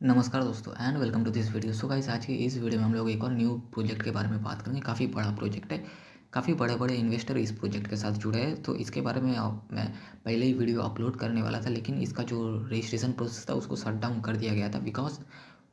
नमस्कार दोस्तों and welcome to this video so guys आज के इस वीडियो में हम लोग एक और न्यू प्रोजेक्ट के बारे में बात करेंगे। काफ़ी बड़ा प्रोजेक्ट है। काफ़ी बड़े बड़े इन्वेस्टर इस प्रोजेक्ट के साथ जुड़े हैं। तो इसके बारे में मैं पहले ही वीडियो अपलोड करने वाला था, लेकिन इसका जो रजिस्ट्रेशन प्रोसेस था, उसको शट डाउन कर दिया गया था। Because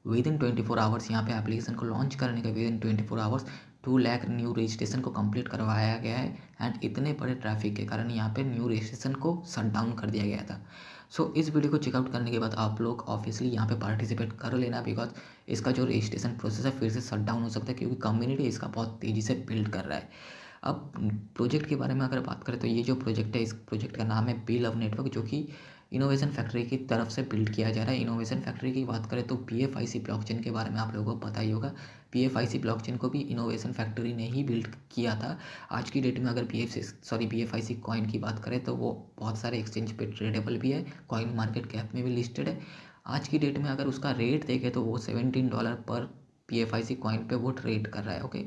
within twenty four hours यहाँ पे एप्लीकेशन को लॉन्च करने के within twenty four hours two lakh new registration को कंप्लीट करवाया गया है एंड इतने बड़े ट्रैफ़िक के कारण यहाँ पे न्यू रजिस्ट्रेशन को शट डाउन कर दिया गया था। सो so, इस वीडियो को चेकआउट करने के बाद आप लोग ऑफिसली यहाँ पे पार्टिसिपेट कर लेना बिकॉज़ इसका जो रजिस्ट्रेशन प्रोसेस है फिर से शट डाउन हो सकता है क्योंकि कम्युनिटी इसका बहुत तेज़ी से बिल्ड कर रहा है। अब प्रोजेक्ट के बारे में अगर बात करें तो ये जो प्रोजेक्ट है इस प्रोजेक्ट का नाम है बी लव नेटवर्क जो कि इनोवेशन फैक्ट्री की तरफ़ से बिल्ड किया जा रहा है। इनोवेशन फैक्ट्री की बात करें तो P F I C blockchain के बारे में आप लोगों को पता ही होगा। P F I C blockchain को भी इनोवेशन फैक्ट्री ने ही बिल्ड किया था। आज की डेट में अगर P F C, sorry, P F I C coin की बात करें तो वो बहुत सारे एक्सचेंज पे ट्रेडेबल भी है। कॉइन मार्केट कैप में भी लिस्टेड है। आज की डेट में अगर उसका रेट देखें तो वो सेवेंटीन डॉलर पर P F I C coin पर वो ट्रेड कर रहा है, ओके?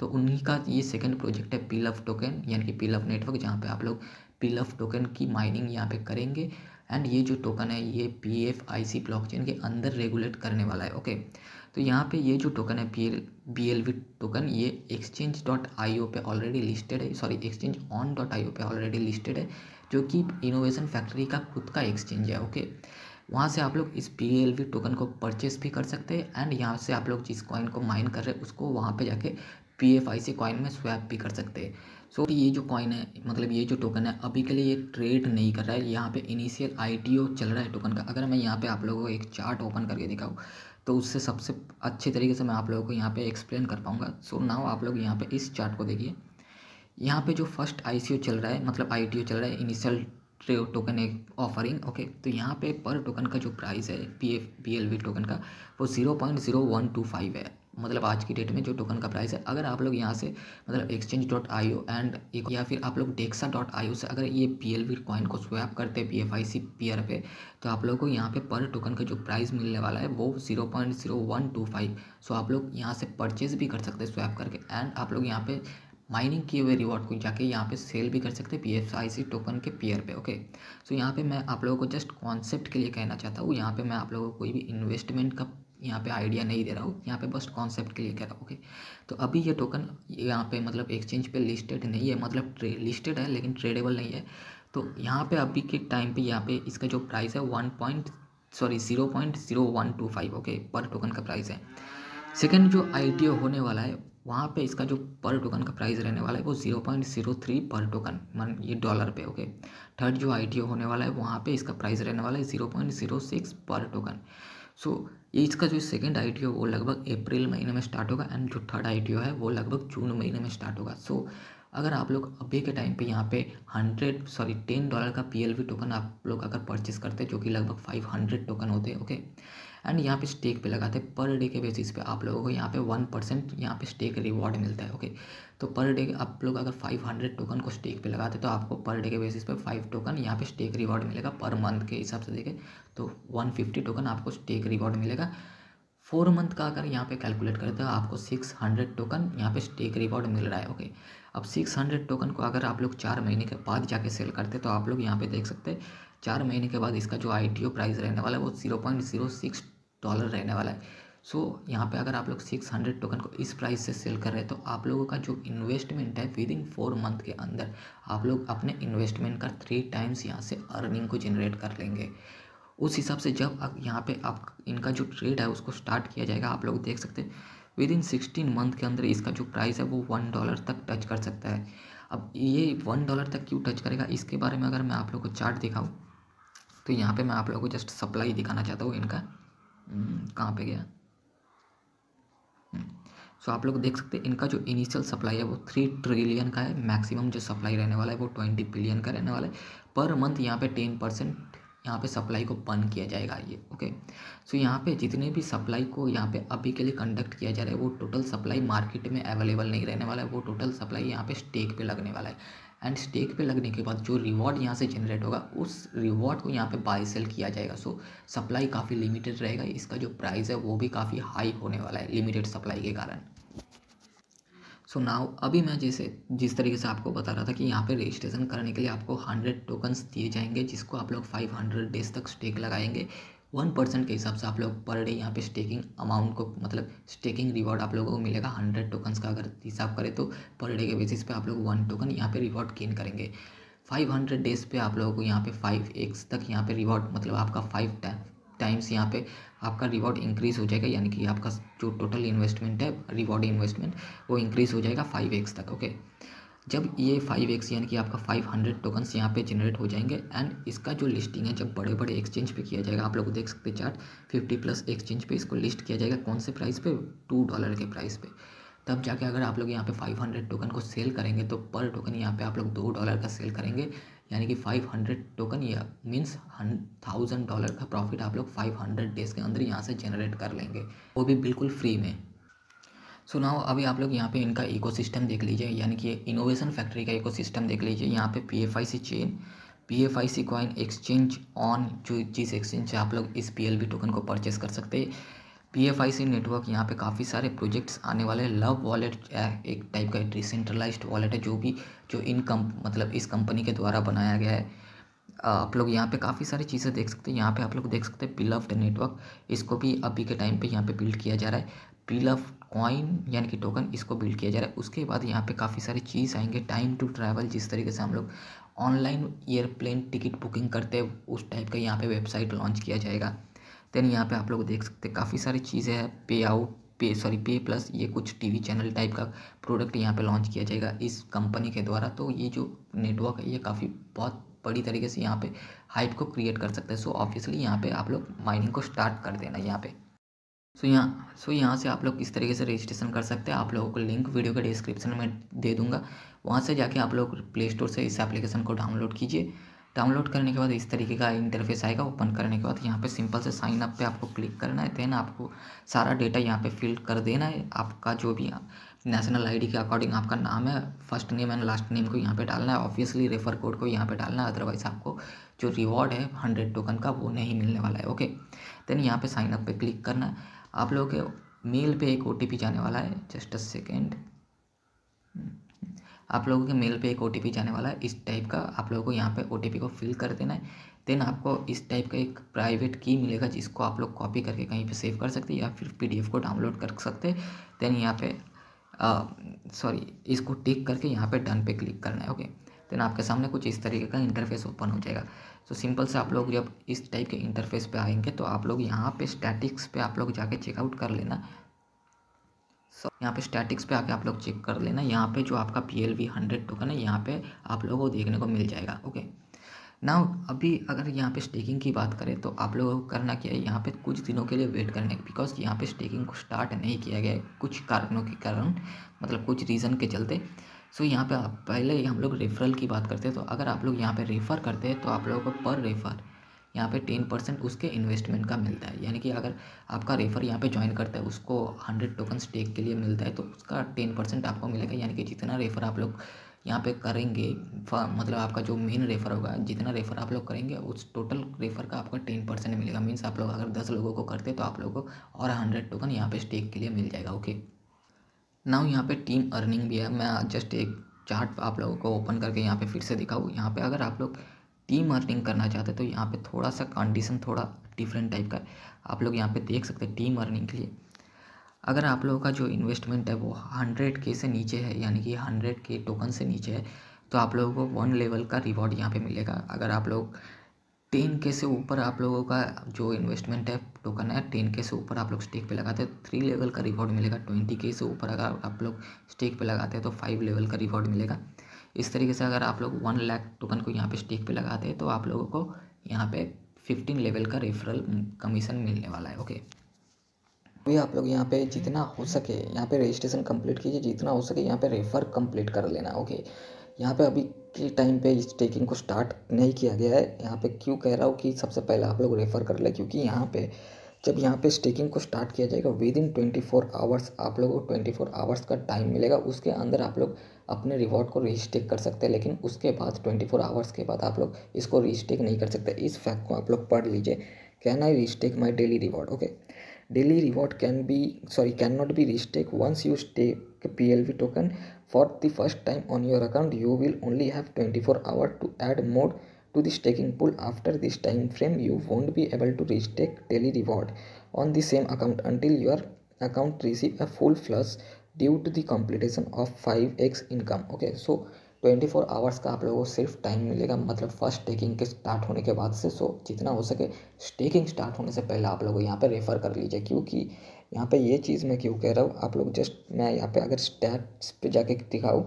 तो उन्हीं का ये सेकेंड प्रोजेक्ट है पी लव टोकन, यानी कि पी लव नेटवर्क, जहाँ पे आप लोग पी लव टोकन की माइनिंग यहाँ पे करेंगे। एंड ये जो टोकन है, ये P F I C block chain के अंदर रेगुलेट करने वाला है ओके तो यहाँ पे ये जो टोकन है P L B L V token ये एक्सचेंज डॉट आई ओ पे ऑलरेडी लिस्टेड है sorry exchange on dot I O पे ऑलरेडी लिस्टेड है, जो कि इनोवेशन फैक्ट्री का खुद का एक्सचेंज है ओके वहाँ से आप लोग इस पी एल वी टोकन को परचेस भी कर सकते हैं एंड यहाँ से आप लोग जिस कॉइन को माइन कर रहे हैं, उसको वहाँ पे जाके P F I C coin में स्वैप भी कर सकते हैं। सो so, ये जो कॉइन है मतलब ये जो टोकन है अभी के लिए ये ट्रेड नहीं कर रहा है। यहाँ पे इनिशियल आईटीओ चल रहा है टोकन का। अगर मैं यहाँ पे आप लोगों को एक चार्ट ओपन करके दिखाऊँ तो उससे सबसे अच्छे तरीके से मैं आप लोगों को यहाँ पे एक्सप्लेन कर पाऊँगा। सो so, नाउ आप लोग यहाँ पे इस चार्ट को देखिए। यहाँ पे जो फ़र्स्ट आईसीओ चल रहा है मतलब आई चल रहा है इनिशियल टोकन एक ऑफरिंग ओके तो यहाँ पे पर टोकन का जो प्राइस है पी एफ़ टोकन का वो zero point zero one two five है। मतलब आज की डेट में जो टोकन का प्राइस है, अगर आप लोग यहाँ से मतलब exchange dot I O and या फिर आप लोग डेक्सा डॉट आई ओ से अगर ये पी एल वी कॉइन को स्वैप करते हैं P F I C P पे तो आप लोगों को यहाँ पे पर टोकन का जो प्राइस मिलने वाला है, वो zero point zero one two five so आप लोग यहाँ से परचेज भी कर सकते हैं स्वैप करके एंड आप लोग यहाँ पे माइनिंग किए हुए रिवॉर्ड को जाके यहाँ पे सेल भी कर सकते हैं P F I C token के पेयर पे ओके सो यहाँ पे मैं आप लोगों को जस्ट कॉन्सेप्ट के लिए कहना चाहता हूँ, यहाँ पे मैं आप लोगों को कोई भी इन्वेस्टमेंट का यहाँ पे आइडिया नहीं दे रहा हूँ। यहाँ पे बस कॉन्सेप्ट के लिए कह रहा हूँ ओके तो अभी ये टोकन यहाँ पे मतलब एक्सचेंज पे लिस्टेड नहीं है मतलब लिस्टेड है, लेकिन ट्रेडेबल नहीं है। तो यहाँ पे अभी के टाइम पे यहाँ पे इसका जो प्राइस है one point sorry zero point zero one two five okay पर टोकन का प्राइस है। सेकेंड जो आई होने वाला है, वहाँ पे इसका जो पर टोकन का प्राइस रहने वाला है, वो ज़ीरो पॉइंट ज़ीरो थ्री पर टोकन मान, ये डॉलर पे ओके थर्ड जो आई होने वाला है, वहाँ पे इसका प्राइस रहने वाला है ज़ीरो पॉइंट ज़ीरो सिक्स पर टोकन सो ये इसका जो सेकेंड आई वो लगभग अप्रैल महीने में स्टार्ट होगा एंड जो थर्ड आई है वो लगभग जून महीने में स्टार्ट होगा। सो so, अगर आप लोग अभी के टाइम पे यहाँ पे हंड्रेड सॉरी टेन डॉलर का पी टोकन आप लोग अगर परचेस करते हैं जो कि लगभग फाइव हंड्रेड टोकन होते हैं ओके एंड यहाँ पे स्टेक पे लगाते हैं। पर डे के बेसिस पे आप लोगों को यहाँ पे वन परसेंट यहाँ पे स्टेक रिवॉर्ड मिलता है ओके तो पर डे आप लोग अगर फाइव हंड्रेड टोकन को स्टेक पे लगाते तो आपको पर डे के बेसिस पे फाइव टोकन यहाँ पे स्टेक रिवॉर्ड मिलेगा पर मंथ के हिसाब से देखें तो वन फिफ्टी टोकन आपको स्टेक रिवॉर्ड मिलेगा। फोर मंथ का अगर यहाँ पे कैलकुलेट करें तो आपको सिक्स हंड्रेड टोकन यहाँ पे स्टेक रिवॉर्ड मिल रहा है ओके अब सिक्स हंड्रेड टोकन को अगर आप लोग चार महीने के बाद जाके सेल करते तो आप लोग यहाँ पे देख सकते हैं, चार महीने के बाद इसका जो आईटीओ प्राइस रहने वाला है, वो zero point zero six dollar रहने वाला है। सो so, यहाँ पे अगर आप लोग सिक्स हंड्रेड टोकन को इस प्राइस से सेल कर रहे हैं तो आप लोगों का जो इन्वेस्टमेंट है विद इन फोर मंथ के अंदर आप लोग अपने इन्वेस्टमेंट का थ्री टाइम्स यहाँ से अर्निंग को जनरेट कर लेंगे। उस हिसाब से जब आप यहाँ पे आप इनका जो ट्रेड है उसको स्टार्ट किया जाएगा आप लोग देख सकते हैं विद इन सिक्सटीन मंथ के अंदर इसका जो प्राइस है वो वन डॉलर तक टच कर सकता है। अब ये वन डॉलर तक क्यों टच करेगा इसके बारे में अगर मैं आप लोग को चार्ट दिखाऊँ तो यहाँ पे मैं आप लोगों को जस्ट सप्लाई दिखाना चाहता हूँ इनका। कहाँ पे गया? सो हम्म, आप लोग देख सकते हैं इनका जो इनिशियल सप्लाई है वो थ्री ट्रिलियन का है मैक्सिमम जो सप्लाई रहने वाला है वो ट्वेंटी बिलियन का रहने वाला है। पर मंथ यहाँ पे टेन परसेंट यहाँ पे सप्लाई को बंद किया जाएगा ये ओके सो यहाँ पे जितने भी सप्लाई को यहाँ पे अभी के लिए कंडक्ट किया जा रहा है वो टोटल सप्लाई मार्केट में अवेलेबल नहीं रहने वाला है वो टोटल सप्लाई यहाँ पे स्टेक पे लगने वाला है। एंड स्टेक पे लगने के बाद जो रिवॉर्ड यहाँ से जनरेट होगा, उस रिवॉर्ड को यहाँ पे बाई सेल किया जाएगा। सो सप्लाई काफ़ी लिमिटेड रहेगा। इसका जो प्राइस है, वो भी काफ़ी हाई होने वाला है लिमिटेड सप्लाई के कारण। सो so नाउ अभी मैं जैसे, जिस तरीके से आपको बता रहा था कि यहाँ पे रजिस्ट्रेशन करने के लिए आपको हंड्रेड टोकन्स दिए जाएँगे, जिसको आप लोग फाइव हंड्रेड डेज़ तक स्टेक लगाएँगे। वन परसेंट के हिसाब से आप लोग पर डे यहाँ पे स्टेकिंग अमाउंट को मतलब स्टेकिंग रिवॉर्ड आप लोगों को मिलेगा। हंड्रेड टोकन्स का अगर हिसाब करें तो पर डे के बेसिस पे आप लोग वन टोकन यहाँ पे रिवॉर्ड गेन करेंगे। फाइव हंड्रेड डेज़ पे आप लोगों को यहाँ पे फाइव एक्स तक यहाँ पे रिवॉर्ड मतलब आपका फाइव टाइम्स यहाँ पे आपका रिवॉर्ड इंक्रीज़ हो जाएगा। यानी कि आपका जो टोटल इन्वेस्टमेंट है रिवॉर्ड इन्वेस्टमेंट वो इंक्रीज़ हो जाएगा फाइव एक्स तक ओके जब ये फाइव एक्स यानी कि आपका फाइव हंड्रेड टोकन्स यहाँ पे जनरेट हो जाएँगे एंड इसका जो लिस्टिंग है, जब बड़े बड़े एक्सचेंज पे किया जाएगा, आप लोग देख सकते हैं चार्ट फिफ्टी प्लस एक्सचेंज पे इसको लिस्ट किया जाएगा। कौन से प्राइस पे? टू डॉलर के प्राइस पे। तब जाके अगर आप लोग यहाँ पे फाइव हंड्रेड टोकन को सेल करेंगे तो पर टोकन यहाँ पे आप लोग दो डॉलर का सेल करेंगे। यानी कि फाइव हंड्रेड टोकन या मीन्स थाउज़ेंड डॉलर का प्रॉफिट आप लोग फाइव हंड्रेड डेज़ के अंदर यहाँ से जनरेट कर लेंगे। वो भी बिल्कुल फ्री में। सो नाउ अभी आप लोग यहाँ पे इनका इकोसिस्टम देख लीजिए, यानी कि इनोवेशन फैक्ट्री का इकोसिस्टम देख लीजिए। यहाँ पे P F I C chain P F I C coin exchange on जो जिस एक्सचेंज से आप लोग इस पी एल बी टोकन को परचेस कर सकते हैं। P F I C network यहाँ पे काफ़ी सारे प्रोजेक्ट्स आने वाले लव वॉलेट एक टाइप का डिसेंट्रलाइज वॉलेट है, जो भी, जो इन कम मतलब इस कंपनी के द्वारा बनाया गया है। आप लोग यहाँ पे काफ़ी सारी चीज़ें देख सकते हैं। यहाँ पे आप लोग देख सकते हैं पिलफ्ड नेटवर्क इसको भी अभी के टाइम पे यहाँ पे बिल्ड किया जा रहा है। पिलफ कॉइन यानी कि टोकन इसको बिल्ड किया जा रहा है। उसके बाद यहाँ पे काफ़ी सारी चीज़ आएँगे। टाइम टू ट्रैवल जिस तरीके से हम लोग ऑनलाइन एयरप्लेन टिकट बुकिंग करते हैं, उस टाइप का यहाँ पे वेबसाइट लॉन्च किया जाएगा। देन यहाँ पे आप लोग देख सकते हैं काफ़ी सारी चीज़ें हैं। पे आउट पे सॉरी पे प्लस ये कुछ टीवी चैनल टाइप का प्रोडक्ट यहाँ पे लॉन्च किया जाएगा इस कंपनी के द्वारा। तो ये जो नेटवर्क है, ये काफ़ी बहुत बड़ी तरीके से यहाँ पे हाइप को क्रिएट कर सकते हैं। सो ऑब्वियसली यहाँ पे आप लोग माइनिंग को स्टार्ट कर देना यहाँ पे। सो यहाँ सो यहाँ से आप लोग किस तरीके से रजिस्ट्रेशन कर सकते हैं। आप लोगों को लिंक वीडियो के डिस्क्रिप्शन में दे दूँगा। वहाँ से जाके आप लोग प्ले स्टोर से इस एप्लीकेशन को डाउनलोड कीजिए। डाउनलोड करने के बाद इस तरीके का इंटरफेस आएगा। ओपन करने के बाद यहाँ पे सिंपल से साइन अप पे आपको क्लिक करना है। देन आपको सारा डेटा यहाँ पे फिल कर देना है। आपका जो भी नेशनल आईडी के अकॉर्डिंग आपका नाम है first name and last name को यहाँ पे डालना है। ऑब्वियसली रेफर कोड को यहाँ पे डालना है। अदरवाइज़ आपको जो रिवॉर्ड है हंड्रेड टोकन का वो नहीं मिलने वाला है। ओके देन यहाँ पे साइन अप पे क्लिक करना है। आप लोगों के मेल पे एक ओटीपी जाने वाला है जस्ट अ सेकेंड आप लोगों के मेल पे एक ओटीपी जाने वाला है, इस टाइप का आप लोगों को यहाँ पे ओटीपी को फिल कर देना है। देन आपको इस टाइप का एक प्राइवेट की मिलेगा, जिसको आप लोग कॉपी करके कहीं पे सेव कर सकते हैं या फिर पीडीएफ को डाउनलोड कर सकते हैं। देन यहाँ पे सॉरी इसको टिक करके यहाँ पे डन पे क्लिक करना है ओके देन आपके सामने कुछ इस तरीके का इंटरफेस ओपन हो जाएगा। तो सिंपल से आप लोग जब इस टाइप के इंटरफेस पे आएँगे तो आप लोग यहाँ पे स्टैटिक्स पे आप लोग जाके चेकआउट कर लेना। सो so, यहाँ पे स्टैटिक्स पे आके आप लोग चेक कर लेना। यहाँ पे जो आपका P L V hundred token है यहाँ पे आप लोगों को देखने को मिल जाएगा ओके ना अभी अगर यहाँ पे स्टेकिंग की बात करें तो आप लोगों को करना क्या है? यहाँ पे कुछ दिनों के लिए वेट करने बिकॉज़ यहाँ पे स्टेकिंग को स्टार्ट नहीं किया गया कुछ कारणों के कारण मतलब कुछ रीज़न के चलते। सो so, यहाँ पे आप पहले हम लोग रेफरल की बात करते हैं तो अगर आप लोग यहाँ पे रेफ़र करते हैं तो आप लोगों को पर रेफ़र यहाँ पे टेन परसेंट उसके इन्वेस्टमेंट का मिलता है। यानी कि अगर आपका रेफ़र यहाँ पे ज्वाइन करता है उसको हंड्रेड टोकन स्टेक के लिए मिलता है तो उसका टेन परसेंट आपको मिलेगा। यानी कि जितना रेफ़र आप लोग यहाँ पे करेंगे मतलब आपका जो मेन रेफ़र होगा जितना रेफ़र आप लोग करेंगे उस टोटल रेफ़र का आपका टेन परसेंट मिलेगा। मीन्स आप लोग अगर दस लोगों को करते तो आप लोगों को और हंड्रेड टोकन यहाँ पे स्टेक के लिए मिल जाएगा। ओके नाउ यहाँ पे टीम अर्निंग भी है। मैं जस्ट एक चार्ट आप लोगों को ओपन करके यहाँ पे फिर से दिखाऊँ। यहाँ पे अगर आप लोग टीम अर्निंग करना चाहते हैं तो यहाँ पे थोड़ा सा कंडीशन थोड़ा डिफरेंट टाइप का है। आप लोग यहाँ पे देख सकते हैं टीम अर्निंग के लिए। अगर आप लोगों का जो इन्वेस्टमेंट है, वो हंड्रेड के से नीचे है, यानी कि हंड्रेड के टोकन से नीचे है तो आप लोगों को वन लेवल का रिवॉर्ड यहाँ पर मिलेगा। अगर आप लोग टेन के से ऊपर आप लोगों का जो इन्वेस्टमेंट है टोकन है, टेन के से ऊपर आप लोग स्टेक पे लगाते हैं। थ्री लेवल का रिवॉर्ड मिलेगा। ट्वेंटी के से ऊपर अगर आप लोग स्टेक पे लगाते हैं तो फाइव लेवल का रिवॉर्ड मिलेगा। इस तरीके से अगर आप लोग वन लाख टोकन को यहाँ पे स्टेक पे लगाते हैं तो आप लोगों को यहाँ पे फिफ्टीन लेवल का रेफरल कमीशन मिलने वाला है ओके अभी आप लोग यहाँ पे जितना हो सके, यहाँ पे रजिस्ट्रेशन कंप्लीट कीजिए। जितना हो सके, यहाँ पे रेफर कंप्लीट कर लेना ओके यहाँ पे अभी के टाइम पे स्टेकिंग को स्टार्ट नहीं किया गया है। यहाँ पे क्यों कह रहा हूँ कि सबसे पहले आप लोग रेफ़र कर ले, क्योंकि यहाँ पे जब यहाँ पे स्टेकिंग को स्टार्ट किया जाएगा within twenty four hours आप लोगों को ट्वेंटी फोर आवर्स का टाइम मिलेगा। उसके अंदर आप लोग अपने रिवॉर्ड को रिस्टेक कर सकते हैं, लेकिन उसके बाद ट्वेंटी फोर आवर्स के बाद आप लोग इसको रिस्टेक नहीं कर सकते। इस फैक्ट को आप लोग पढ़ लीजिए। Can I restake my daily reward okay daily reward can be sorry cannot be restake once you stake plv token for the first time on your account you will only have 24 hours to add more to the staking pool. After this time frame you won't be able to restake daily reward on the same account until your account receive a full flush due to the completion of 5x income. Okay so 24 hours का आप लोगों को सिर्फ़ time मिलेगा मतलब first taking के start होने के बाद से। सो जितना हो सके टेकिंग स्टार्ट होने से पहले आप लोग यहाँ पर रेफ़र कर लीजिए, क्योंकि यहाँ पे ये चीज़ मैं क्यों कह रहा हूँ, आप लोग जस्ट मैं यहाँ पे अगर स्टैट्स पे जाके दिखाऊँ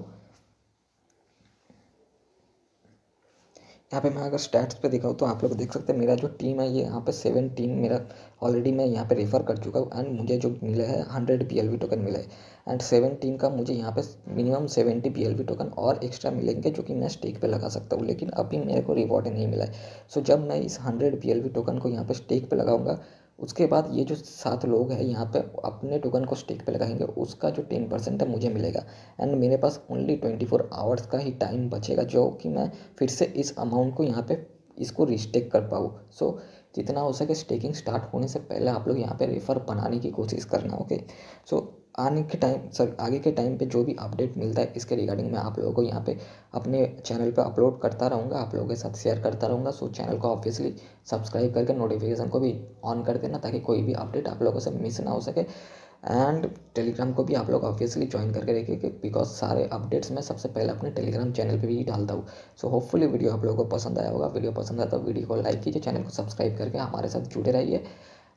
यहाँ पे मैं अगर स्टैट्स पे दिखाऊँ तो आप लोग देख सकते हैं, मेरा जो टीम है, ये यहाँ पे सेवन टीम मेरा ऑलरेडी मैं यहाँ पे रेफ़र कर चुका हूँ एंड मुझे जो मिला है हंड्रेड पी टोकन मिला है। एंड सेवन टीम का मुझे यहाँ पे मिनिमम सेवेंटी पी टोकन और एक्स्ट्रा मिलेंगे जो कि मैं स्टेक पे लगा सकता हूँ, लेकिन अभी मेरे को रिवॉर्ड नहीं मिला है। सो जब मैं इस हंड्रेड पी टोकन को यहाँ पर स्टेक पर लगाऊँगा उसके बाद ये जो सात लोग हैं यहाँ पे अपने टोकन को स्टेक पे लगाएँगे उसका जो टेन परसेंट है मुझे मिलेगा। एंड मेरे पास ओनली ट्वेंटी फोर आवर्स का ही टाइम बचेगा जो कि मैं फिर से इस अमाउंट को यहाँ पे इसको रिस्टेक कर पाऊँ। सो so, जितना हो सके स्टेकिंग स्टार्ट होने से पहले आप लोग यहाँ पे रेफ़र बनाने की कोशिश करना ओके सो आने के टाइम सर आगे के टाइम पे जो भी अपडेट मिलता है, इसके रिगार्डिंग मैं आप लोगों को यहाँ पे अपने चैनल पे अपलोड करता रहूँगा, आप लोगों के साथ शेयर करता रहूँगा। सो चैनल को ऑब्वियसली सब्सक्राइब करके नोटिफिकेशन को भी ऑन कर देना, ताकि कोई भी अपडेट आप लोगों से मिस ना हो सके। एंड टेलीग्राम को भी आप लोग ऑब्वियसली ज्वाइन करके रखिए बिकॉज़ सारे अपडेट्स मैं सबसे पहले अपने टेलीग्राम चैनल पे भी डालता हूँ। सो होपफुली वीडियो आप लोगों को पसंद आया होगा। वीडियो पसंद आया तो वीडियो को लाइक कीजिए चैनल को सब्सक्राइब करके हमारे साथ जुड़े रहिए।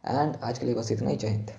एंड आज के लिए बस इतना ही। हिंद।